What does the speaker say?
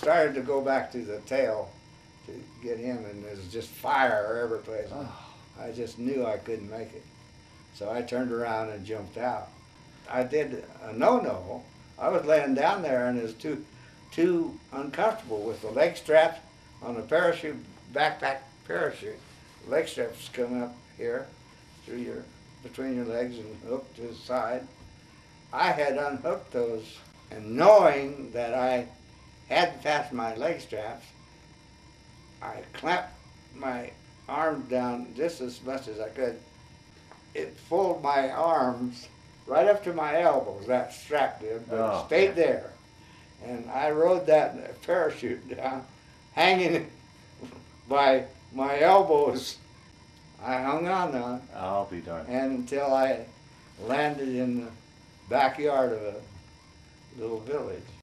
started to go back to the tail to get him, and there was just fire every place. Oh. I just knew I couldn't make it. So I turned around and jumped out. I did a no-no. I was laying down there and it was too, too uncomfortable with the leg straps on the parachute, backpack parachute. Leg straps come up here through your, between your legs and hooked to the side. I had unhooked those and knowing that I hadn't fastened my leg straps, I clamped my arms down just as much as I could. It pulled my arms right up to my elbows, that strap did, but Oh, it stayed yeah. there. And I rode that parachute down, hanging by my elbows. I hung on to I'll be darned. and until I landed in the backyard of a little village.